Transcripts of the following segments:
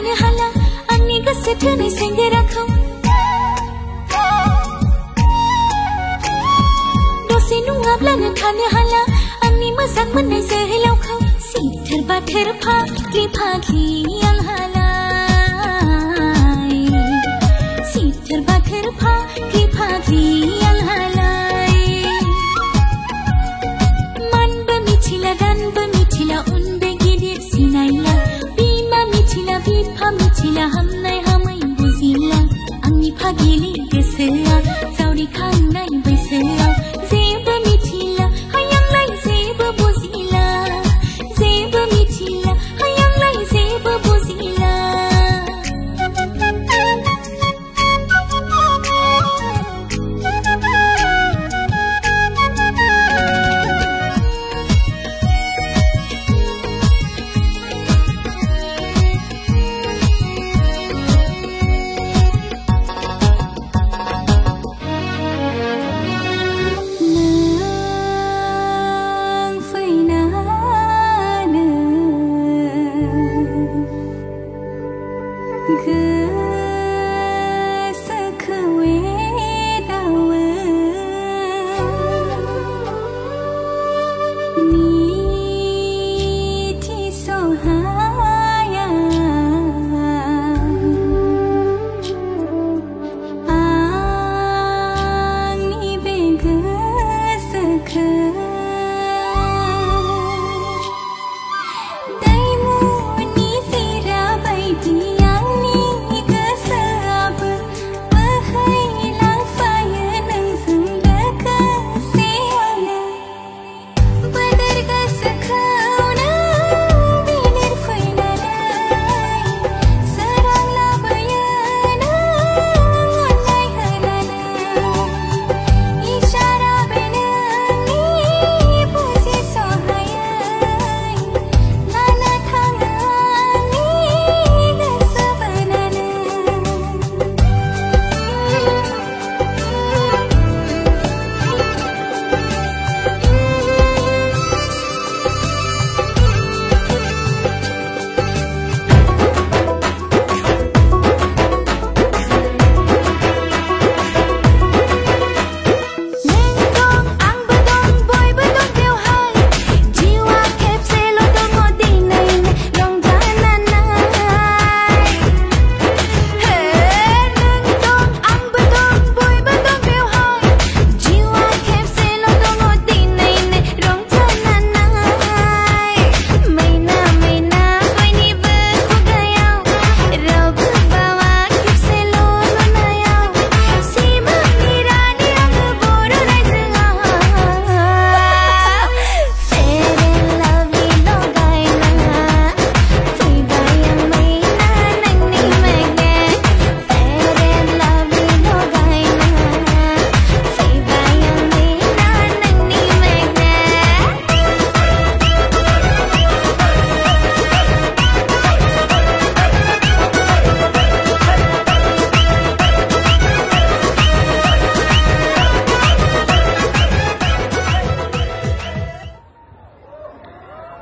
गाने हला अन्नी का सिठनी सिंगे रखूँ हला मज़ाक मने खाऊं सीधर बाधर भागी भागी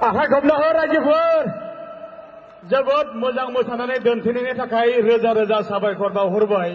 आखाइखबनो हो राइजोफोर जोबोद मोजां मोसानानै दोनथिनायनि थाखाय रोजा रोजा साबायखर बाउहरबाय